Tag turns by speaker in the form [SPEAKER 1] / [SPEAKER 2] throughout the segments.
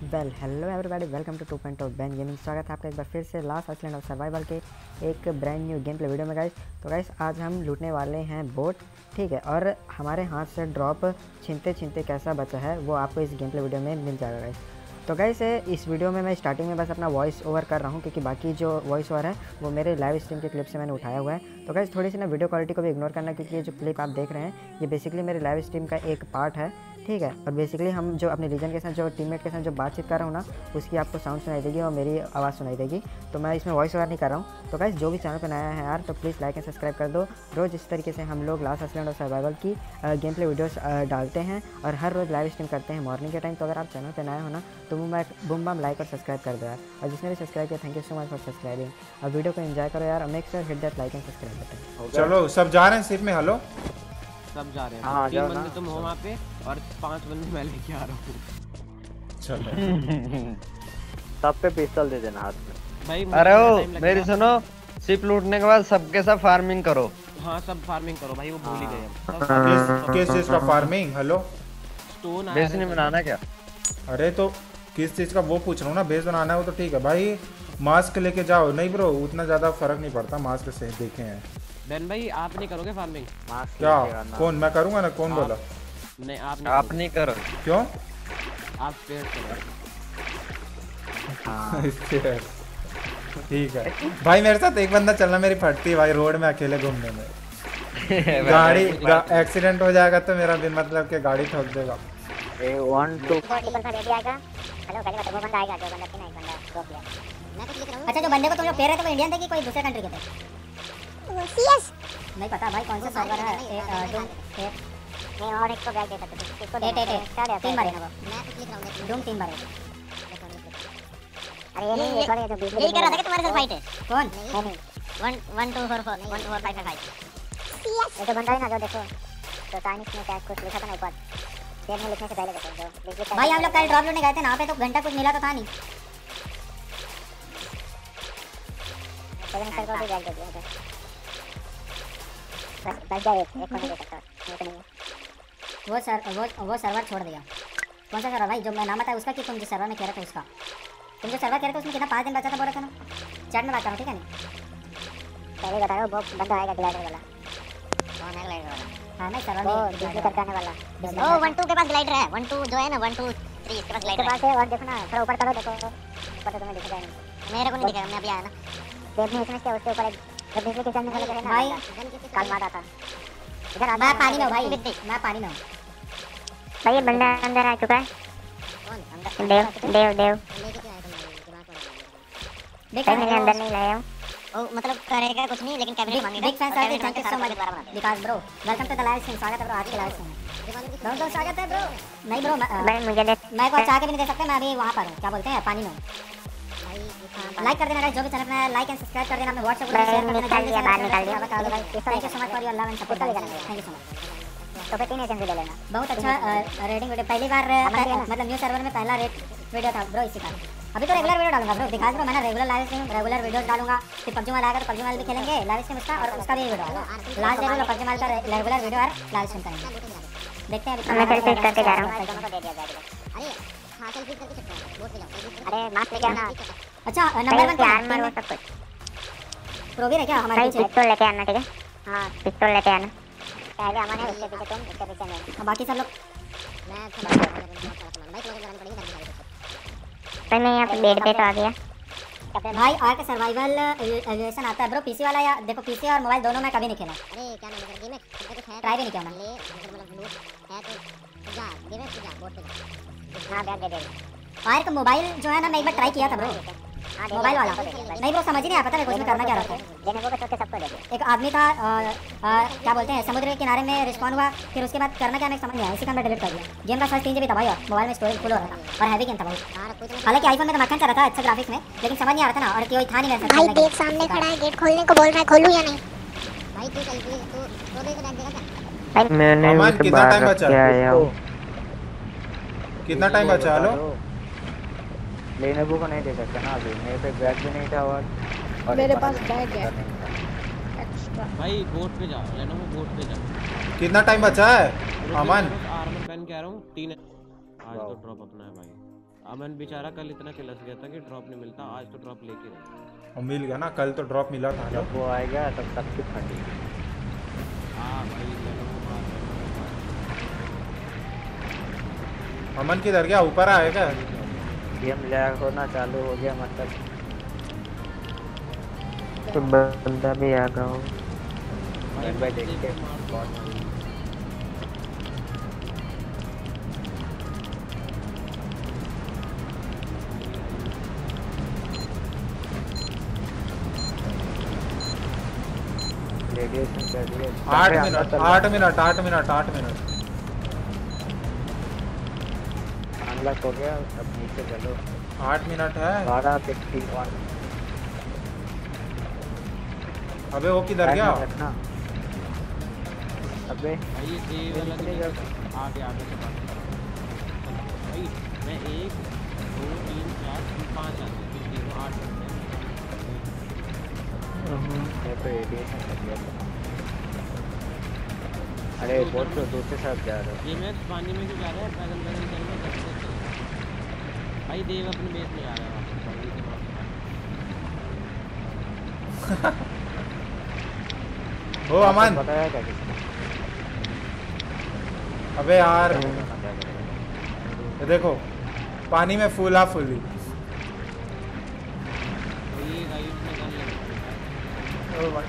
[SPEAKER 1] Well, hello everybody, welcome to two point of ban gaming. स्वागत है आपका एक बार फिर से लास्ट आइसलैंड ऑफ़ सर्वाइवल के एक brand new game play video में गाइस तो गाइस आज हम लूटने वाले हैं बोट, ठीक है? और हमारे हाथ से ड्रॉप छीनते छीनते कैसा बचा है, वो आपको इस गेम प्ले वीडियो में मिल जाएगा गाइस तो गाइस इस वीडियो में मैं स्टार्टिंग में बस अपना वॉइस ओवर कर रहा हूँ, क्योंकि बाकी जो वॉइस ओवर है, वो मेरे लाइव स्ट्रीम के क्लिप से मैंने उठाया हुआ है। तो गाइस थोड़ी सी ना वीडियो क्वालिटी को भी इग्नोर करना, क्योंकि ये जो क्लिप आप देख रहे हैं, ये बेसिकली मेरे लाइव स्ट्रीम का एक पार्ट है। ठीक है। और बेसिकली हम जो अपने रीजन के साथ, जो टीममेट के साथ जो बातचीत कर रहा हूँ ना, उसकी आपको साउंड सुनाई देगी और मेरी आवाज़ सुनाई देगी। तो मैं इसमें वॉइस ओवर नहीं कर रहा हूँ। तो गाइस जो भी चैनल पर नया है यार तो प्लीज़ लाइक एंड सब्सक्राइब कर दो। रोज़ इस तरीके से हम लोग लास्ट असलैंड और सर्वाइवल की गेम प्ले वीडियोस डालते हैं और हर रोज़ लाइव स्ट्रीम करते हैं मॉर्निंग के टाइम तो अगर आप चैनल पर नया हो ना तो बुम बम लाइक और सब्सक्राइब कर दो यार। और जिसने भी सब्सक्राइब किया thank you so much for subscribing और वीडियो को इन्जॉय करो यार make sure hit that like and subscribe button
[SPEAKER 2] चलो, सब जा रहे हैं सिर्फ़ में हेलो
[SPEAKER 3] सब जा रहे हैं।
[SPEAKER 4] हाँ,
[SPEAKER 3] तीन बंदे तुम हो वहाँ पे और पाँच बंदे मैं लेके आ रहा हूँ।
[SPEAKER 2] चलो।
[SPEAKER 4] सब पे पिस्तौल दे देना हाथ में।
[SPEAKER 3] भाई
[SPEAKER 5] अरे ओ मेरी सुनो सिप लूटने के बाद सबके सब फ़ार्मिंग करो।
[SPEAKER 3] हाँ सब फ़ार्मिंग करो भाई वो भूल ही गए
[SPEAKER 2] किस किस चीज़ का फ़ार्मिंग हेलो
[SPEAKER 3] स्टोन
[SPEAKER 5] बेस नहीं बनाना क्या?
[SPEAKER 2] अरे तो किस चीज़ का वो पूछ रहा हूँ ना बेस बनाना है वो तो ठीक है। भाई मास्क लेके जाओ। नहीं ब्रो उतना ज़्यादा फ़र्क नहीं पड़ता मास्क से देखे। हैं
[SPEAKER 3] बेन भाई आप नहीं करोगे फ़ार्मिंग
[SPEAKER 2] क्या? कौन? मैं करूँगा ना? कौन
[SPEAKER 3] आप-
[SPEAKER 2] बोला?
[SPEAKER 3] नहीं आप नहीं
[SPEAKER 5] आप नहीं करो
[SPEAKER 2] क्यों?
[SPEAKER 3] आप पेड़ करो
[SPEAKER 4] हाँ।
[SPEAKER 2] ठीक है। भाई मेरे साथ एक बंदा चलना मेरी फटती है भाई रोड में अकेले घूमने में। गाड़ी गा, एक्सीडेंट हो जाएगा तो मेरा बिन मतलब के गाड़ी ठोक देगा।
[SPEAKER 4] ए वन टू
[SPEAKER 6] ट्रिपल का रेडी आएगा। हेलो पहले बंदा आएगा। जो बंदा थी ना बंदा ड्रॉप किया। मैं कुछ लिख रहा हूँ।
[SPEAKER 7] अच्छा जो बंदे को तुम लोग कह रहे थे वो इंडियन थे कि कोई दूसरे कंट्री के थे?
[SPEAKER 6] सीएस
[SPEAKER 7] नहीं पता भाई कौन सा सर्वर है। ए, अ, डूम ए,
[SPEAKER 6] मैं और एक को बैग दे सकता हूँ। किसको
[SPEAKER 7] एट एट एट तीन बार है। वो।
[SPEAKER 6] मैं लिख रहा हूँ
[SPEAKER 7] डूम तीन बार
[SPEAKER 6] अरे ये ये थोड़े जो बीच में
[SPEAKER 7] यही कर रहा था कि तुम्हारे साथ फाइट है। कौन?
[SPEAKER 6] नहीं। नहीं।
[SPEAKER 7] One one two four four one two four five five
[SPEAKER 6] CS ये तो बंदा है ना जो देखो तो चाइनीज़ में क्या कुछ लिखा था ना ऊपर पेज में लिखने से पहले देखो जो
[SPEAKER 7] भाई हम लोग कल ड्रॉप लेने गए थे ना पे तो घंटा कुछ मिला तो था नहीं।
[SPEAKER 6] सेवन सर को भी बैग दे दिया था बस बस जाए एक एक नहीं सकता नहीं तो नहीं है।
[SPEAKER 7] वो सर वो वो सर्वर छोड़ दिया। कौन सा सर्वर भाई? जो मैं नाम बताया उसका कि तुम जिस सर्वर में कह रहे थे उसका? तुम जो सर्वर कह रहे थे उसमें कितना पाँच दिन बचा था बोला था ना? चैट में बात करो ठीक है नहीं?
[SPEAKER 6] पहले बता रहा हूँ वो बंदा आएगा ग्लाइडर वाला। कौन है ग्लाइडर वाला
[SPEAKER 7] हाँ नहीं सर्वर में
[SPEAKER 6] बिजली करके आने वाला। ओ वन टू के पास ग्लाइडर है। वन टू जो है ना वन टू थ्री इसके पास ग्लाइडर पास है। और देखो ना थोड़ा ऊपर करो देखो। ऊपर तो तुम्हें दिखेगा नहीं। मेरे को नहीं दिखेगा मैं अभी आया ना। देख नहीं इसमें क्या उसके ऊपर एक बिजली के
[SPEAKER 7] भाई,
[SPEAKER 6] काल मारा था। इधर
[SPEAKER 7] मैं पानी में हूँ भाई। मैं पानी में हूँ।
[SPEAKER 6] भाई ये बंदा अंदर आ चुका है। कौन? देव देव देव।
[SPEAKER 7] देख
[SPEAKER 6] मैंने अंदर नहीं लाया हूँ।
[SPEAKER 7] ओ मतलब करेगा कुछ नहीं लेकिन कैबिनेट मांगेगा big fan sir thank you so much Vikas bro welcome to the live stream स्वागत है ब्रो आज के लाइव स्ट्रीम में। बहुत बहुत स्वागत है। ब्रो नहीं ब्रो
[SPEAKER 6] भाई मुझे
[SPEAKER 7] मैं को चाह के भी नहीं दे सकता मैं अभी वहाँ पर हूँ। क्या बोलते हैं? पानी में लाइक कर देना guys, जो भी चैनल में लाइक एंड सब्सक्राइब कर देना अपने व्हाट्सएप
[SPEAKER 6] भाई,
[SPEAKER 7] शेयर कर देना जल्दी से
[SPEAKER 6] बाहर निकाल दिया।
[SPEAKER 7] बता दो भाई thank you so much for your love and support thank you so much
[SPEAKER 6] तो फिर तीन एजेंसी ले लेना।
[SPEAKER 7] बहुत अच्छा रेटिंग वीडियो पहली बार? मतलब न्यू सर्वर में पहला रेट वीडियो था ब्रो इसी का। अभी तो रेगुलर वीडियो डालूँगा ब्रो दिखा ब्रो मैंने regular live stream regular videos डालूँगा फिर पबजी मोबाइल आएगा तो पबजी मोबाइल भी खेलेंगे लाइव स्ट्रीम उसका और उसका भी वीडियो डालूँगा। लास्ट रेगुलर पबजी मोबाइल का रेगुलर वीडियो और लाइव स्ट्रीम करेंगे। देखते हैं अभी
[SPEAKER 6] मैं सेल्फी करके जा रहा हूँ।
[SPEAKER 7] अच्छा
[SPEAKER 6] को अरे मास्क लेके आना अच्छा
[SPEAKER 7] नंबर वन
[SPEAKER 6] भाई आर्मर वो सब कुछ
[SPEAKER 7] प्रो भी है क्या हमारे पीछे?
[SPEAKER 6] पिस्तौल लेके आना ठीक है? हाँ। पिस्तौल लेके आना। पहले अमन है उसके पीछे तुम उसके पीछे मैं
[SPEAKER 7] बाकी सब लोग।
[SPEAKER 6] भाई मैं यहाँ पे बेड पे तो आ गया।
[SPEAKER 7] भाई आर्क सर्वाइवल एविएशन आता है ब्रो पीसी वाला या देखो पीसी और मोबाइल दोनों में कभी नहीं खेला।
[SPEAKER 6] अरे क्या नाम है? गेम में
[SPEAKER 7] ट्राई भी नहीं किया मैंने
[SPEAKER 6] तो जा जा जा दे
[SPEAKER 7] आर्क मोबाइल जो है ना मैं एक बार ट्राई किया था ब्रो मोबाइल वाला। नहीं ब्रो समझ ही नहीं आया पता उसमें करना क्या रहता है
[SPEAKER 6] को
[SPEAKER 7] एक आदमी था क्या बोलते हैं समुद्र के किनारे में रिस्पॉन्ड हुआ फिर उसके बाद करना क्या मैं समझ नहीं आया इसी का मैं डिलीट कर दिया। गेम का साइज़ तीन जीबी था भाई मोबाइल में स्टोरेज फुल हो रहा था और हैवी गेम था भाई हालाँकि आईफोन में तो मक्खन चल था अच्छा ग्राफिक्स में लेकिन समझ नहीं आ रहा था ना और कोई था नहीं
[SPEAKER 6] भाई
[SPEAKER 7] के
[SPEAKER 6] देख
[SPEAKER 7] लिए।
[SPEAKER 6] सामने खड़ा है गेट खोलने को बोल रहा है खोलूं या नहीं? भाई तू चल तू तू दे बैग देगा क्या?
[SPEAKER 4] मैंने
[SPEAKER 2] अमन, कितना टाइम बचा?
[SPEAKER 4] रख के आया
[SPEAKER 2] कितना टाइम बचा? हेलो?
[SPEAKER 4] लेने को नहीं दे सकता ना अभी। मेरे पे बैग भी नहीं था और
[SPEAKER 8] मेरे पास बैग है। एक्स्ट्रा
[SPEAKER 3] भाई बोट पे जा लेनो बोट पे जा
[SPEAKER 2] कितना टाइम बचा है? अमन?
[SPEAKER 3] आर्मर पहन के आ रहा हूँ। तीन आज तो ड्रॉप अपना है भाई। अमन बेचारा कल इतना किलस गया था कि ड्रॉप नहीं मिलता। आज तो ड्रॉप लेके गया।
[SPEAKER 2] और मिल गया ना। कल तो ड्रॉप मिला था
[SPEAKER 4] जब वो आएगा तब सब कुछ फटी
[SPEAKER 3] हाँ। भाई
[SPEAKER 2] अमन किधर गया ऊपर आएगा
[SPEAKER 4] गेम लैग होना चालू हो गया मतलब।
[SPEAKER 8] तो बंदा भी आ गया हो।
[SPEAKER 4] भाई देखते कौन रेडिएशन
[SPEAKER 2] आठ मिनट आठ मिनट आठ मिनट आठ मिनट।
[SPEAKER 4] अनलॉक हो गया अब नीचे चलो।
[SPEAKER 2] आठ मिनट है।
[SPEAKER 4] बारह फिफ्टी वन
[SPEAKER 2] अबे वो किधर गया?
[SPEAKER 4] अबे
[SPEAKER 3] भाई ये वाला
[SPEAKER 4] निकले
[SPEAKER 3] आगे आगे से बात भाई मैं एक दो तीन चार पाँच आते ज़ीरो आठ
[SPEAKER 4] ये तो रेडिएशन कर दिया था अरे बहुत तो दूसरे साथ जा रहा
[SPEAKER 3] ये मैच पानी में क्यों जा रहा है? पैदल पैदल चल है है? भाई देव अपने बेस में आ रहा है। वापस भाई ये
[SPEAKER 2] ओ अमन।
[SPEAKER 4] बताया क्या किसने
[SPEAKER 2] अबे यार। ये देखो पानी में फूला फूली।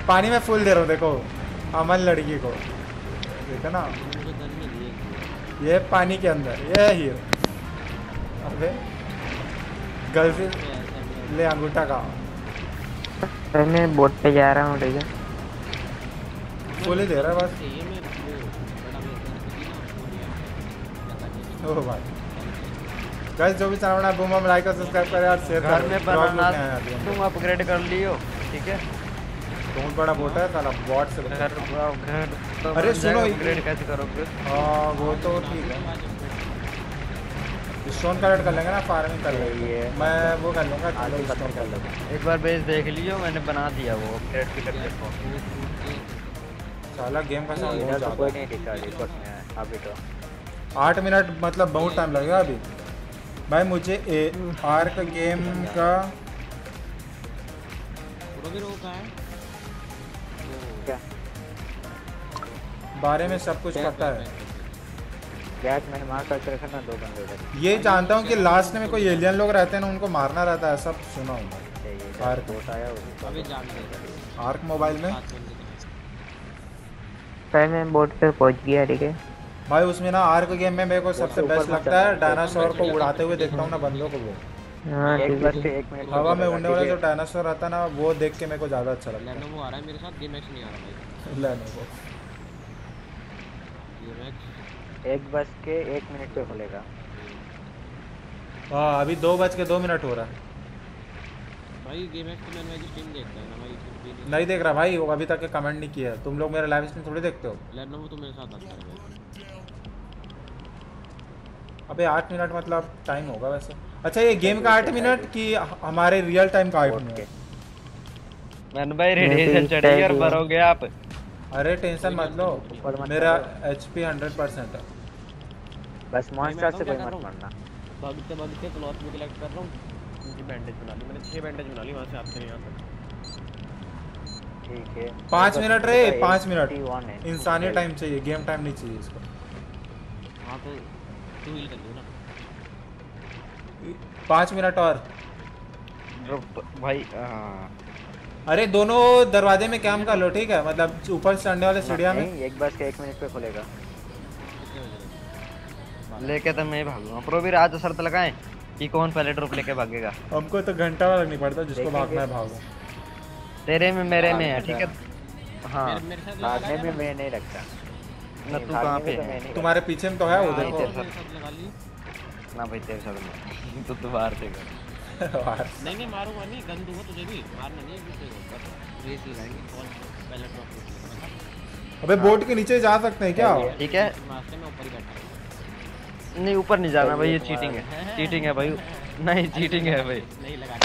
[SPEAKER 2] पानी में फूल दे रहा हूँ देखो अमन लड़की को। देखो ना? ये पानी के अंदर ये हीरो अबे। गर्लफ्रेंड ले अंगूठा का।
[SPEAKER 8] सर मैं बोट पे जा रहा हूँ ठीक है।
[SPEAKER 2] ही दे रहा है बस।
[SPEAKER 3] ये मैं वो बड़ा बेहतर थी ना वो लिया ओ भाई।
[SPEAKER 2] गाइस जो भी चैनल बना बूम बम लाइक और सब्सक्राइब करें और शेयर
[SPEAKER 5] घर में बनाना तुम अपग्रेड कर लियो ठीक है?
[SPEAKER 2] बहुत बड़ा बोट है साला बॉट से
[SPEAKER 5] घर घर तो
[SPEAKER 2] अरे सुनो,
[SPEAKER 5] अपग्रेड कैसे करोगे?
[SPEAKER 2] हाँ वो तो ठीक है। स्टोन कलेक्ट कर लेंगे ना फ़ार्मिंग कर लेंगे
[SPEAKER 4] ये।
[SPEAKER 2] मैं वो कर लूँगा
[SPEAKER 4] खत्म कर लो।
[SPEAKER 5] एक बार बेस देख लियो मैंने बना दिया वो। अपग्रेड भी कर लिया
[SPEAKER 2] साला गेम का साउंड बहुत
[SPEAKER 4] तो कोई नहीं दिखा रिपोर्ट में है अभी तो।
[SPEAKER 2] आठ मिनट मतलब बहुत टाइम लगेगा अभी। भाई मुझे ए आर्क गेम का
[SPEAKER 3] पूरा भी रोका है
[SPEAKER 4] क्या?
[SPEAKER 2] बारे में सब कुछ पता है?
[SPEAKER 4] गैस मैंने मार करके रखा ना दो बंदे उधर
[SPEAKER 2] ये जानता हूँ कि लास्ट में कोई एलियन लोग रहते हैं ना उनको मारना रहता है सब सुना हूँ मैं। आर्क।
[SPEAKER 4] आया
[SPEAKER 3] अभी जान
[SPEAKER 2] आर्क मोबाइल में?
[SPEAKER 3] थे।
[SPEAKER 8] सर मैं बोट पे पहुँच गया ठीक है?
[SPEAKER 2] भाई उसमें ना आर्क गेम में मेरे को सबसे बेस्ट लगता है डायनासोर को उड़ाते हुए देखता हूँ ना बंदों को वो।
[SPEAKER 8] हाँ
[SPEAKER 4] एक
[SPEAKER 8] ठीक
[SPEAKER 4] से एक मिनट
[SPEAKER 2] हवा में उड़ने वाला जो डायनासोर रहता है ना वो देख के मेरे को ज़्यादा अच्छा लगता
[SPEAKER 3] लेनोवो आ रहा है मेरे साथ गेम मैच नहीं आ रहा भाई।
[SPEAKER 2] लेनोवो
[SPEAKER 3] ये मैच
[SPEAKER 4] एक बस के एक मिनट पे खुलेगा।
[SPEAKER 2] हाँ अभी दो बज के दो मिनट हो रहा है।
[SPEAKER 3] भाई गेम तो मैंने स्ट्रीम देखता है ना भाई कुछ भी नहीं।
[SPEAKER 2] नहीं देख रहा भाई वो अभी तक कमेंट नहीं किया तुम लोग मेरे लाइव स्ट्रीम थोड़ी देखते हो?
[SPEAKER 3] लेनोवो तो मेरे साथ आता है भाई।
[SPEAKER 2] अबे आठ मिनट मतलब टाइम होगा वैसे। अच्छा ये गेम का आठ मिनट कि हमारे रियल टाइम का आठ मिनट?
[SPEAKER 5] मैंने भाई रेडिएशन
[SPEAKER 8] इस
[SPEAKER 5] चढ़ी और भरोगे आप।
[SPEAKER 2] अरे टेंशन मत लो। मेरा
[SPEAKER 4] चढ़ो।
[SPEAKER 2] एच पी हंड्रेड परसेंट है।
[SPEAKER 4] बस मॉन्स्टर से कोई मत मरना।
[SPEAKER 3] भागते भागते क्लॉथ में कलेक्ट कर रहा हूँ। उनकी बैंडेज बना ली मैंने छह बैंडेज बना ली वहाँ से आते यहाँ तक।
[SPEAKER 4] ठीक है।
[SPEAKER 2] पाँच
[SPEAKER 4] बस
[SPEAKER 2] मिनट रे
[SPEAKER 4] एक
[SPEAKER 2] पाँच मिनट। इंसानी टाइम चाहिए गेम टाइम नहीं चाहिए इसको।
[SPEAKER 3] हाँ तो तू हील कर दो ना।
[SPEAKER 2] पाँच मिनट और।
[SPEAKER 5] भाई
[SPEAKER 2] अरे दोनों दरवाजे में कैम कर लो ठीक है? मतलब ऊपर से चढ़ने वाले सीढ़िया में।
[SPEAKER 4] एक बस के एक मिनट पे खुलेगा।
[SPEAKER 5] लेके तो मैं भागूँगा। प्रो भी आज शर्त लगाएँ कि कौन पहले ड्रॉप लेके भागेगा।
[SPEAKER 2] हमको तो घंटा वाला नहीं पड़ता जिसको भागना है भागो।
[SPEAKER 5] तेरे में मेरे में है ठीक है? हाँ।
[SPEAKER 4] भागने में मैं नहीं रखता।
[SPEAKER 5] ना तू कहाँ पे
[SPEAKER 4] तो
[SPEAKER 2] तुम्हारे पीछे में तो है वो
[SPEAKER 5] हाँ, ना भाई तेरे साथ में तो तू बाहर से कर
[SPEAKER 3] नहीं नहीं मारूँगा नहीं। गन दूँगा तुझे भी। मारना नहीं है रेस लगाएँगे। और पहले ड्रॉप
[SPEAKER 2] अबे बोट के नीचे जा सकते हैं क्या?
[SPEAKER 5] ठीक है।
[SPEAKER 3] मास्टर में ऊपर ही बैठा हूँ।
[SPEAKER 5] नहीं ऊपर नहीं जाना भाई ये चीटिंग है। चीटिंग है भाई। नहीं चीटिंग है भाई।
[SPEAKER 3] नहीं लगा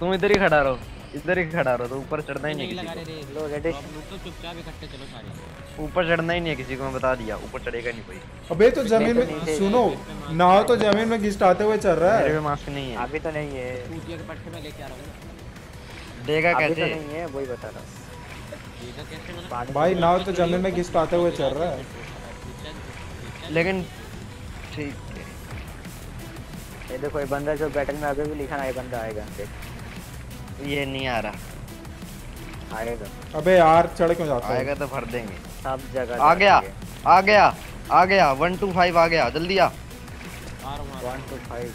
[SPEAKER 5] तुम इधर ही खड़ा रहो। इधर ही खड़ा रहो तो ऊपर चढ़ना ही
[SPEAKER 3] नहीं
[SPEAKER 5] नहीं किसी
[SPEAKER 4] लो रेडिश
[SPEAKER 3] तो चुपचाप इकट्ठे चलो सारे।
[SPEAKER 5] को ऊपर चढ़ना ही नहीं है किसी को मैं बता दिया। ऊपर चढ़ेगा नहीं कोई।
[SPEAKER 2] अबे तो ज़मीन में सुनो नाव तो ज़मीन में घिसटाते हुए चल रहा
[SPEAKER 5] मेरे
[SPEAKER 2] है
[SPEAKER 5] पे मास्क नहीं है।
[SPEAKER 4] अभी तो नहीं है।
[SPEAKER 3] चूतिया के पट्टे में लेके आ रहा हूँ। ना।
[SPEAKER 5] देगा
[SPEAKER 4] अभी तो
[SPEAKER 5] कैसे?
[SPEAKER 4] नहीं है वही बता रहा हूँ।
[SPEAKER 3] तो कैसे? मतलब
[SPEAKER 2] भाई नाव तो ज़मीन में घिसटाते हुए चल रहा है।
[SPEAKER 5] लेकिन ठीक। है
[SPEAKER 4] ये देखो ये बंदा जो बैटल में अभी भी लिखा ना ये बंदा आएगा देख।
[SPEAKER 5] ये नहीं आ रहा।
[SPEAKER 4] आएगा।
[SPEAKER 2] अबे यार चढ़ क्यों जाता है?
[SPEAKER 5] आएगा तो भर देंगे।
[SPEAKER 4] सब जगह
[SPEAKER 5] आ गया आ गया आ गया वन टू फाइव आ गया जल्दी आ।
[SPEAKER 4] वन टू फाइव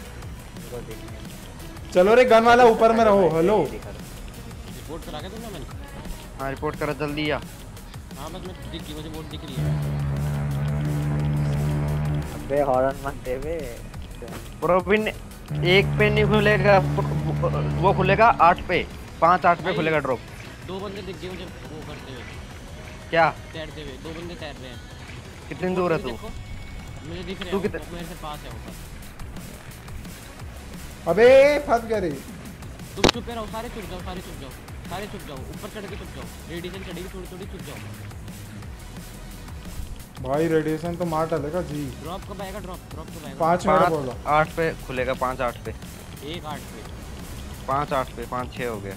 [SPEAKER 2] चलो रे गन वाला ऊपर में रहो हेलो
[SPEAKER 3] रिपोर्ट करा के दूँगा मैंने?
[SPEAKER 5] हाँ रिपोर्ट करो जल्दी आ।
[SPEAKER 3] हाँ बस मैं दिख मुझे बोर्ड दिख रही है।
[SPEAKER 4] हूँ। अबे हॉर्न मत दे बे।
[SPEAKER 5] प्रोविन एक पे नहीं खुलेगा वो खुलेगा आठ पे पाँच आठ पे खुलेगा ड्रॉप
[SPEAKER 3] दो बंदे दिख गए मुझे वो करते हुए।
[SPEAKER 5] क्या?
[SPEAKER 3] तैरते हुए दो बंदे तैर रहे हैं।
[SPEAKER 5] कितनी दूर है तू?
[SPEAKER 3] मुझे दिख रहे
[SPEAKER 5] तू कितने-
[SPEAKER 3] मेरे से पास है ऊपर।
[SPEAKER 2] अबे फंस गए रे।
[SPEAKER 3] तुम चुप रहो सारे चुप जाओ सारे चुप जाओ सारे चुप जाओ ऊपर चढ़ के चुप जाओ रेडिएशन चढ़ेगी थोड़ी थोड़ी चुप जाओ।
[SPEAKER 2] भाई रेडिएशन तो मार डालेगा जी।
[SPEAKER 3] ड्रॉप कब आएगा? ड्रॉप ड्रॉप कब आएगा?
[SPEAKER 2] पाँच मिनट बोलो।
[SPEAKER 5] आठ पे खुलेगा पाँच आठ पे।
[SPEAKER 3] एक आठ पे।
[SPEAKER 5] पाँच आठ पे पाँच छः हो गया।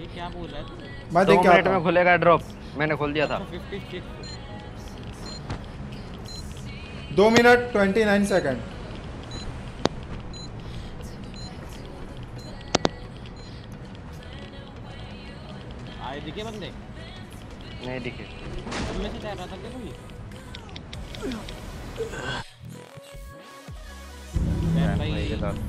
[SPEAKER 3] ये क्या बोल रहा है तू?
[SPEAKER 2] मैं देख
[SPEAKER 5] मिनट में खुलेगा ड्रॉप मैंने खोल दिया था।
[SPEAKER 2] दो मिनट ट्वेंटी नाइन सेकेंड
[SPEAKER 3] आए दिखे बंदे?
[SPEAKER 5] नहीं दिखे।
[SPEAKER 3] उनमें से तैर रहा था क्या कोई?
[SPEAKER 5] भाई।
[SPEAKER 3] भाई
[SPEAKER 5] के साथ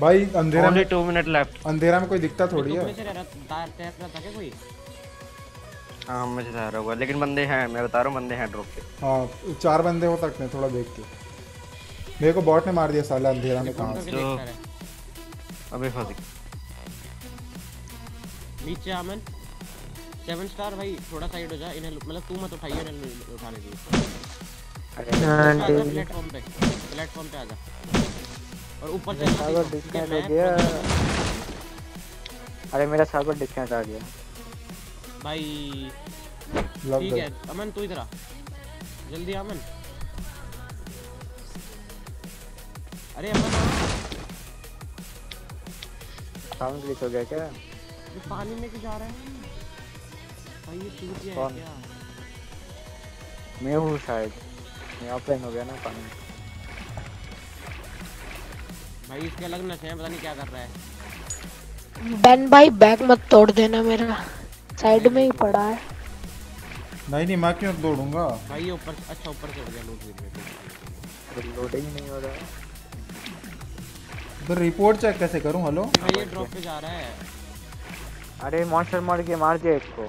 [SPEAKER 2] भाई अंधेरा में
[SPEAKER 5] टू मिनट लेफ़्ट
[SPEAKER 2] अंधेरा में कोई दिखता थोड़ी है।
[SPEAKER 3] में से रह रहा तैर तैर रहा था क्या कोई?
[SPEAKER 5] हाँ मुझे रहा होगा लेकिन बंदे हैं मैं बता रहा हूँ बंदे हैं ड्रॉप पे।
[SPEAKER 2] हाँ चार बंदे हो सकते हैं थोड़ा देख के। मेरे को बॉट ने मार दिया साला अंधेरा में कहाँ से।
[SPEAKER 5] तो- अभी फंस गया
[SPEAKER 3] नीचे आमन सेवन स्टार भाई थोड़ा साइड हो जा इन्हें मतलब तू मत उठाइए इन्हें उठाने के लिए आजा
[SPEAKER 8] ठीक।
[SPEAKER 3] प्लेटफॉर्म पे प्लेटफॉर्म पे आजा और ऊपर से
[SPEAKER 4] सर्वर डिस्कनेक्ट हो गया। अरे मेरा सर्वर डिस्कनेक्ट आ गया।
[SPEAKER 3] भाई ठीक है अमन तू इधर आ। जल्दी आ, अमन। अरे अमन
[SPEAKER 4] साउंड ग्लिच हो गया क्या?
[SPEAKER 3] ये पानी में क्यों जा रहा है। भाई ये चूतिया है क्या?
[SPEAKER 4] मैं हूँ शायद। मैं ऑफलाइन हो गया ना पानी।
[SPEAKER 3] भाई इसके अलग नशे हैं पता नहीं क्या कर रहा है।
[SPEAKER 9] बेन भाई बैग मत तोड़ देना मेरा। साइड में ही पड़ा है।
[SPEAKER 2] नहीं नहीं मैं क्यों दौड़ूँगा?
[SPEAKER 3] भाई ऊपर अच्छा ऊपर चढ़ गया लूट गिर गया
[SPEAKER 4] अरे लोडिंग नहीं हो रहा। है
[SPEAKER 2] तो रिपोर्ट चेक कैसे करूँ? हेलो
[SPEAKER 3] भाई ये ड्रॉप पे जा रहा है।
[SPEAKER 4] अरे मॉन्स्टर मार के मार दिया एक को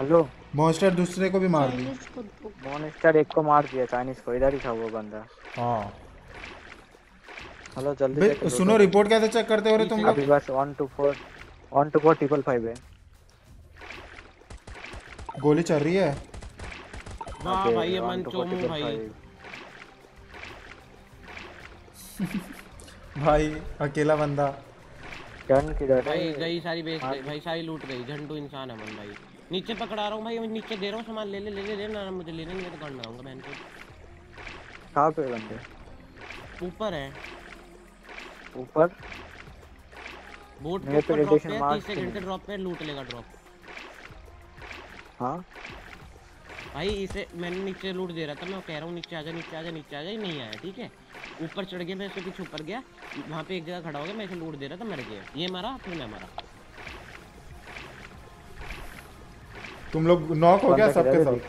[SPEAKER 4] हेलो?
[SPEAKER 2] मॉन्स्टर दूसरे को भी मार दी।
[SPEAKER 4] मॉन्स्टर एक को मार दिया चाइनीज़ को। इधर ही था वो बंदा।
[SPEAKER 2] हाँ।
[SPEAKER 4] हेलो जल्दी
[SPEAKER 2] सुनो। रिपोर्ट कैसे चेक करते हो रे तुम लोग?
[SPEAKER 4] अभी बस one two four one two four triple five है।
[SPEAKER 2] गोली चल रही है?
[SPEAKER 3] वाह भाई
[SPEAKER 4] one
[SPEAKER 3] अमन
[SPEAKER 4] to
[SPEAKER 3] चोमू भाई।
[SPEAKER 2] भाई अकेला बंदा।
[SPEAKER 4] गन किधर
[SPEAKER 3] भाई गई सारी बेच
[SPEAKER 4] हाँ।
[SPEAKER 3] गई भाई सारी लूट गई। झंडू इंसान है मन भाई। नीचे पकड़ा रहा हूँ भाई नीचे दे रहा हूँ सामान ले ले ले ले ना मुझे लेने नहीं तो गन लगाऊँगा बहन को
[SPEAKER 4] कहाँ पे बंदे?
[SPEAKER 3] ऊपर है।
[SPEAKER 4] ऊपर?
[SPEAKER 3] बोट
[SPEAKER 4] पे
[SPEAKER 3] ऊपर ड्रॉप पे
[SPEAKER 4] mark
[SPEAKER 3] तीस सेकंड के ड्रॉप पे लूट लेगा ड्रॉप
[SPEAKER 4] हाँ।
[SPEAKER 3] भाई इसे मैंने नीचे लूट दे रहा था मैं कह रहा हूँ नीचे आजा नीचे आजा नीचे आजा ये नहीं आया ठीक है? ऊपर चढ़ गया मैं इसके पीछे ऊपर गया वहाँ पे एक जगह खड़ा हो गया मैं इसे लूट दे रहा था मर गया। ये मारा फिर मैं मरा।
[SPEAKER 2] तुम लोग नॉक हो गया सबके सब।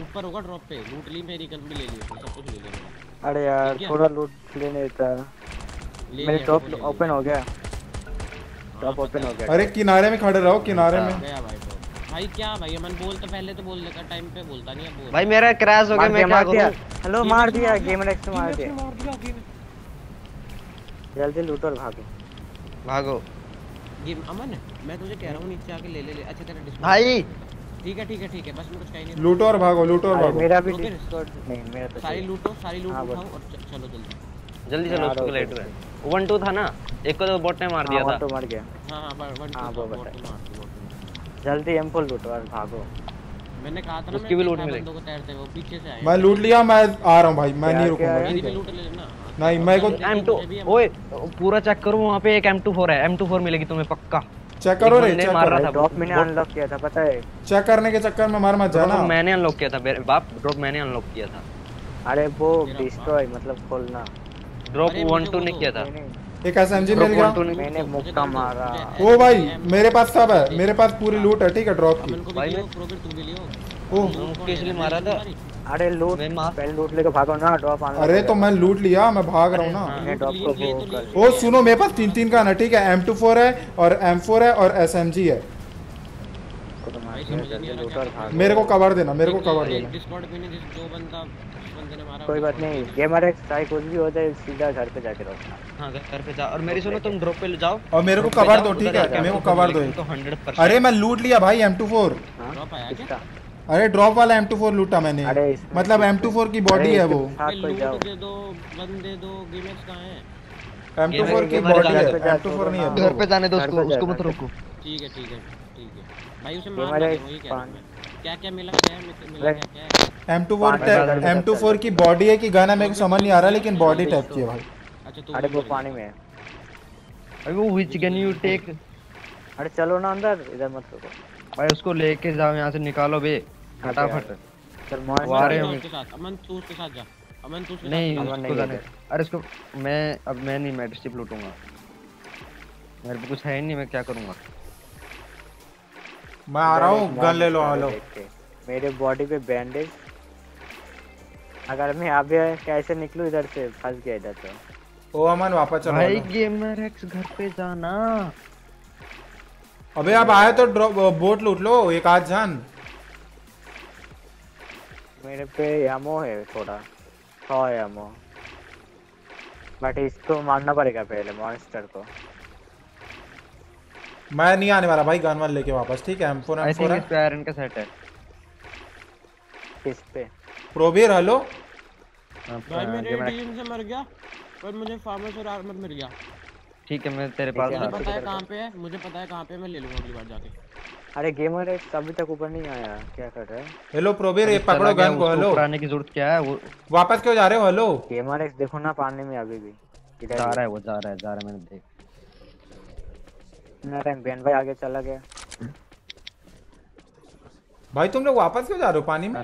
[SPEAKER 3] ऊपर होगा ड्रॉप पे लूट ली मेरी गन भी ले ली सब कुछ ले लिया
[SPEAKER 4] अरे यार थोड़ा लूट लेने देता मेरे टॉप। ओपन हो गया।
[SPEAKER 3] हाँ,
[SPEAKER 4] टॉप ओपन हो गया।
[SPEAKER 2] अरे किनारे में खड़े रहो किनारे में।
[SPEAKER 3] गया भाई क्या भाई अमन बोल तो पहले तो बोल देगा टाइम पे बोलता नहीं है बोल।
[SPEAKER 5] भाई मेरा क्रैश हो गया मैं क्या
[SPEAKER 4] मार दिया।
[SPEAKER 5] करूँ?
[SPEAKER 4] हेलो मार दिया
[SPEAKER 3] दिया।
[SPEAKER 4] गेम नेक्स्ट मार दिया।
[SPEAKER 3] दिया
[SPEAKER 4] जल्दी लूट और भागो।
[SPEAKER 5] भागो।
[SPEAKER 3] गेम अमन मैं तुझे कह रहा हूँ नीचे आके ले ले ले। अच्छा तेरा डिस्प्ले
[SPEAKER 5] भाई।
[SPEAKER 3] ठीक है ठीक है ठीक है बस मैं कुछ कह नहीं
[SPEAKER 2] लूटो और भागो लूटो और भागो।
[SPEAKER 4] मेरा भी डिस्कॉर्ड नहीं मेरा तो
[SPEAKER 3] सारी लूटो सारी लूट
[SPEAKER 4] हाँ,
[SPEAKER 3] उठाओ और चलो जल्दी।
[SPEAKER 5] जल्दी चलो उसको
[SPEAKER 4] रहा हूँ
[SPEAKER 5] लाइट में वन टू था ना एक को तो बॉट ने मार दिया
[SPEAKER 4] हाँ,
[SPEAKER 5] था
[SPEAKER 4] तो मर गया।
[SPEAKER 3] हाँ हाँ वन वन
[SPEAKER 4] हाँ,
[SPEAKER 3] टू
[SPEAKER 4] वो
[SPEAKER 3] था,
[SPEAKER 4] बता।
[SPEAKER 3] बोट मार दो, बोट मार
[SPEAKER 4] जल्दी एम फोर लूटो और भागो।
[SPEAKER 3] मैंने कहा था ना
[SPEAKER 5] उसकी भी लूट मिलेगी।
[SPEAKER 3] बंदों को तैरते वो पीछे से आए।
[SPEAKER 2] मैं लूट लिया मैं आ रहा हूँ भाई मैं नहीं रुकूँगा?
[SPEAKER 3] मेरी
[SPEAKER 2] ठीक
[SPEAKER 3] भी
[SPEAKER 2] है
[SPEAKER 3] लूट लेना।
[SPEAKER 2] नहीं मेरे को
[SPEAKER 5] एम टू ओए पूरा चेक करो वहाँ पे एक एम टू फोर है। एम टू फोर मिलेगी तुम्हें पक्का।
[SPEAKER 2] चेक करो रे चेक
[SPEAKER 5] मार रहा था
[SPEAKER 4] ड्रॉप मैंने अनलॉक किया था पता है।
[SPEAKER 2] चेक करने के चक्कर में मार मत जाना।
[SPEAKER 5] मैंने अनलॉक किया था मेरे बाप ड्रॉप मैंने अनलॉक किया था।
[SPEAKER 4] अरे वो डिस्ट्रॉय मतलब खोलना।
[SPEAKER 5] ड्रॉप
[SPEAKER 3] अरे
[SPEAKER 5] वन
[SPEAKER 3] मुझे
[SPEAKER 5] टू
[SPEAKER 3] वो
[SPEAKER 5] ने किया था।
[SPEAKER 2] एक एसएमजी मिल गया।
[SPEAKER 4] मैंने मुक्का मारा।
[SPEAKER 2] ओ भाई मेरे पास सब है। मेरे पास पूरी लूट है ठीक है ड्रॉप की।
[SPEAKER 5] भाई
[SPEAKER 3] भी लियो। है?
[SPEAKER 5] मारा था?
[SPEAKER 4] अरे लूट पहले लूट लेके भागो ना ड्रॉप आना
[SPEAKER 2] अरे तो मैं लूट लिया मैं भाग रहा हूँ ना।
[SPEAKER 4] मैंने ड्रॉप को वो
[SPEAKER 3] तो लिए।
[SPEAKER 2] ओ सुनो मेरे पास तीन तीन का है ठीक है एम टू फोर है और एम फोर है और एस एम जी है।
[SPEAKER 4] तो मार
[SPEAKER 2] को कवर देना मेरे को कवर देना।
[SPEAKER 3] डिस्कॉर्ड पे जो बंदा जिस बंदे ने मारा
[SPEAKER 4] कोई बात नहीं। गेमर एक्स चाहे कुछ भी हो जाए सीधा घर पे जाके रहो।
[SPEAKER 5] हाँ घर पे जा और मेरी सुनो तुम ड्रॉप पे जाओ।
[SPEAKER 2] और मेरे को कवर दो ठीक है? मेरे को कवर दो।
[SPEAKER 5] तो 100%
[SPEAKER 2] अरे मैं लूट लिया भाई एम टू फोर
[SPEAKER 4] हाँ।
[SPEAKER 3] ड्रॉप आया क्या?
[SPEAKER 2] अरे ड्रॉप वाला एम टू फोर लूटा मैंने।
[SPEAKER 4] अरे
[SPEAKER 2] मतलब एम टू फोर की बॉडी है वो।
[SPEAKER 4] साथ कोई जाओ।
[SPEAKER 3] के दो बंदे दो गेमर्स कहाँ हैं?
[SPEAKER 2] एम टू फोर की बॉडी है।
[SPEAKER 4] दो,
[SPEAKER 2] एम टू फोर नहीं है।
[SPEAKER 4] घर
[SPEAKER 5] पे जाने दो उसको उसको मत रोको।
[SPEAKER 3] ठीक है ठीक है ठीक है। भाई उसे मार दो वही कह रहा हूँ क्या क्या? मिला क्या? मिला क्या क्या?
[SPEAKER 2] M two four M two four की बॉडी है कि गाना मेरे को समझ नहीं आ रहा लेकिन बॉडी टाइप की है भाई।
[SPEAKER 3] अच्छा
[SPEAKER 4] अरे
[SPEAKER 3] भी
[SPEAKER 4] वो पानी में है।
[SPEAKER 5] अभी वो व्हिच कैन यू टेक
[SPEAKER 4] अरे चलो ना अंदर इधर मत रुको।
[SPEAKER 5] भाई उसको लेके जाओ यहाँ से निकालो बे फटाफट।
[SPEAKER 4] चल
[SPEAKER 5] आ रहे
[SPEAKER 3] साथ अमन तू उसके साथ जा। अमन तू उसके
[SPEAKER 5] नहीं। उसको जाने अरे उसको मैं अब मैं नहीं मैं डिस्ट्रिप लूटूँगा। मेरे पे कुछ है नहीं मैं क्या करूँगा?
[SPEAKER 2] मैं आ रहा हूँ गन ले लो
[SPEAKER 4] देख के। मेरे बॉडी पे बैंडेज अगर मैं अभी कैसे निकलूं इधर से फंस गया इधर तो
[SPEAKER 2] ओ अमन वापस चलो
[SPEAKER 5] भाई गेमर एक्स घर पे जाना।
[SPEAKER 2] अबे आप आए तो बोट लूट लो एक आध जान।
[SPEAKER 4] मेरे पे एमो है थोड़ा सौ एमो बट इसको मारना पड़ेगा पहले मॉन्स्टर को।
[SPEAKER 2] मैं नहीं आने वाला भाई गन वन लेके वापस ठीक है? एम फोर
[SPEAKER 5] आई थिंक इस पे आयरन का सेट है।
[SPEAKER 4] किस पे?
[SPEAKER 2] प्रोबीर हेलो
[SPEAKER 3] भाई मेरे
[SPEAKER 5] गेमर
[SPEAKER 3] डीएम से मर गया पर मुझे फार्मर्स और आर्मर मिल गया।
[SPEAKER 5] ठीक है मैं तेरे पास आ
[SPEAKER 3] मुझे पता है कहाँ पे है मुझे पता है कहाँ पे मैं ले लूँगा अगली बार जाके।
[SPEAKER 4] अरे गेमर एक्स अभी तक ऊपर नहीं आया क्या कर रहा है?
[SPEAKER 2] हेलो प्रोबीर ये पकड़ो गन को हेलो।
[SPEAKER 5] ऊपर आने की ज़रूरत क्या है? वो
[SPEAKER 2] वापस क्यों जा रहे हो हेलो?
[SPEAKER 4] गेमर एक्स देखो ना पानी में अभी भी। इधर
[SPEAKER 5] जा रहा है वो जा रहा है जा रहा है मैंने देख।
[SPEAKER 4] इतना टाइम बेन भाई आगे चला गया।
[SPEAKER 2] भाई तुम लोग वापस क्यों जा रहे हो पानी में?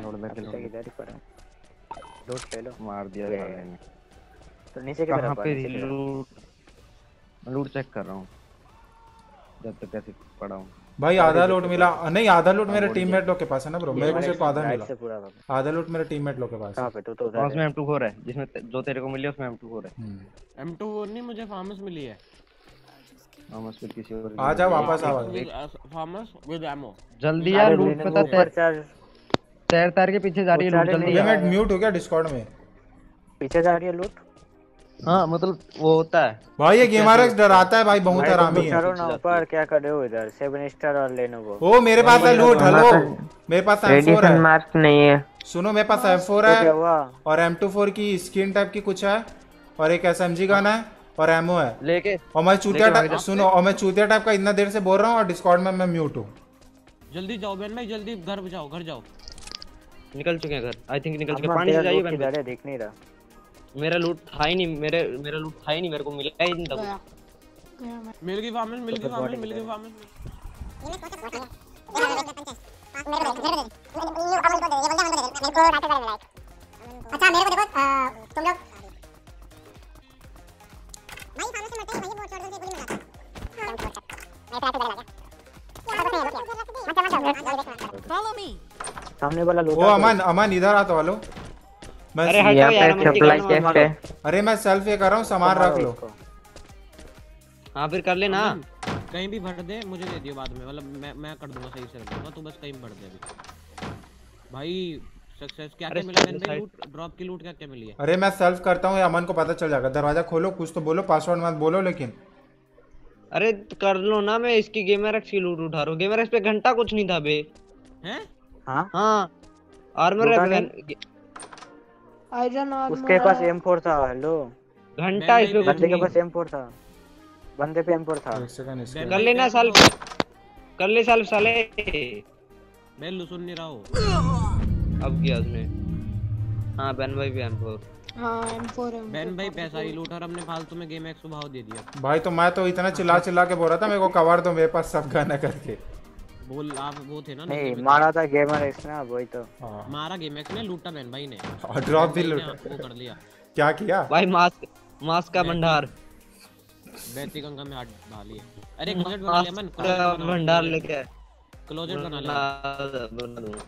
[SPEAKER 4] लूट ले लो
[SPEAKER 5] मार दिया। साले ने
[SPEAKER 4] तो नीचे की आ,
[SPEAKER 5] पे
[SPEAKER 4] की तरफ़।
[SPEAKER 5] लूट लूट चेक कर रहा हूँ जब तक कैसे पड़ा हूँ
[SPEAKER 2] भाई आधा लूट मिला नहीं आधा लूट मेरे टीममेट लोग के पास है ना ब्रो मेरे को सिर्फ़ आधा मिला। आधा लूट मेरे टीममेट लोग के पास है।
[SPEAKER 4] कहाँ पे तू तो उधर
[SPEAKER 5] में M24 है जिसमें जो तेरे को मिली है उसमें M24 है
[SPEAKER 2] हम्म।
[SPEAKER 3] M2 वो नहीं मुझे फार्मर्स मिली है
[SPEAKER 5] थॉमस फिर किसी और
[SPEAKER 2] आ जा वापस आ
[SPEAKER 3] फार्मर्स विद एमो
[SPEAKER 5] जल्दी यार लूट पता
[SPEAKER 4] को ऊपर
[SPEAKER 5] तैर तैर के पीछे जा रही है लूट जल्दी।
[SPEAKER 2] मैं म्यूट हो गया डिस्कॉर्ड में।
[SPEAKER 4] पीछे जा रही है लूट
[SPEAKER 5] हाँ मतलब वो होता है।
[SPEAKER 2] भाई ये गेमर एक्स डराता है भाई बहुत आरामी
[SPEAKER 4] तो
[SPEAKER 2] है।
[SPEAKER 4] चलो ना ऊपर क्या कर रहे हो इधर? सेवन स्टार और लेनोवो
[SPEAKER 2] ओ मेरे पास है लूट हेलो मेरे पास M4
[SPEAKER 8] रेडिएशन
[SPEAKER 2] है।
[SPEAKER 8] मार्क नहीं है।
[SPEAKER 2] सुनो मेरे पास M4
[SPEAKER 4] तो
[SPEAKER 2] है और M24 की स्किन टाइप की कुछ है और एक SMG गन है और एमओ है।
[SPEAKER 5] लेके
[SPEAKER 2] और मैं चूतिया टाइप सुनो और मैं चूतिया टाइप का इतना देर से बोल रहा हूँ और डिस्कॉर्ड में मैं म्यूट हूँ।
[SPEAKER 3] जल्दी जाओ बहन भाई जल्दी घर जाओ घर जाओ।
[SPEAKER 5] निकल चुके हैं घर आई थिंक निकल चुके हैं। पानी से जाइए
[SPEAKER 4] है दिख नहीं रहा
[SPEAKER 5] मेरा लूट था ही नहीं मेरे मेरा लूट था ही नहीं मेरे को मिला ही नहीं था।
[SPEAKER 3] मिल गई फार्मर्स मिल गई फार्मर्स मिल गई फार्मर्स
[SPEAKER 6] अच्छा मेरे को देखो तुम लोग भाई सामने से मरते हैं भाई बहुत शॉट से गोली मारा
[SPEAKER 10] Follow me.
[SPEAKER 4] सामने वाला लूट
[SPEAKER 2] ओ अमन अमन इधर आता वालो। मैं
[SPEAKER 5] अरे हटो यार
[SPEAKER 8] सप्लाई चेस्ट है
[SPEAKER 2] अरे मैं सेल्फ ये कर रहा हूँ सामान रख लो।
[SPEAKER 5] हाँ फिर कर लेना।
[SPEAKER 3] कहीं भी भर दे मुझे दे दियो बाद में मतलब मैं मैं कर दूँगा सही से रख दूँगा तू बस कहीं भर दे अभी। भाई सक्सेस क्या क्या मिला?
[SPEAKER 5] साइड-
[SPEAKER 3] लूट ड्रॉप की लूट क्या क्या मिली है?
[SPEAKER 2] अरे मैं सेल्फ करता हूँ ये अमन को पता चल जाएगा। दरवाज़ा खोलो कुछ तो बोलो पासवर्ड मत बोलो लेकिन।
[SPEAKER 5] अरे कर लो ना मैं इसकी गेमर एक्स की लूट उठा रहा हूँ। गेमर एक्स पे घंटा कुछ नहीं था बे।
[SPEAKER 3] हैं?
[SPEAKER 4] हाँ?
[SPEAKER 5] हाँ। आर्मर
[SPEAKER 4] लूटा
[SPEAKER 5] है
[SPEAKER 4] उसके पास M4 था हेलो
[SPEAKER 5] घंटा इसमें
[SPEAKER 4] बंदे के पास M4 था। बंदे पे M4 था।
[SPEAKER 2] एक सेकंड इसके
[SPEAKER 5] कर लेना साल कर ले साल साले।
[SPEAKER 3] बेल्लू सुन नहीं रहा हो।
[SPEAKER 5] अब किया उसने। हाँ बैन भाई भी
[SPEAKER 9] हाँ एम फोर है
[SPEAKER 3] बैन भाई पैसा ही लूट और हमने फालतू में गेम एक्स भाव दे दिया।
[SPEAKER 2] भाई तो मैं तो इतना चिल्ला चिल्ला के बोल रहा था मेरे को कवर दो मेरे पास सब गन करके।
[SPEAKER 3] बोल आप वो थे ना
[SPEAKER 4] नहीं मारा था गेमर एक्स अब वही तो।
[SPEAKER 2] हाँ।
[SPEAKER 3] मारा गेमर एक्स ने लूटा मैन भाई ने।
[SPEAKER 2] और ड्रॉप भी लूटा।
[SPEAKER 3] वो कर लिया।
[SPEAKER 2] क्या किया?
[SPEAKER 5] भाई मास्क मास्क का भंडार।
[SPEAKER 3] बैती गंगा में हाथ डाली है अरे क्लोजेट बना लिया मैंने
[SPEAKER 5] भंडार लेके
[SPEAKER 3] क्लोजेट बना लिया।
[SPEAKER 5] बना बना दूँगा।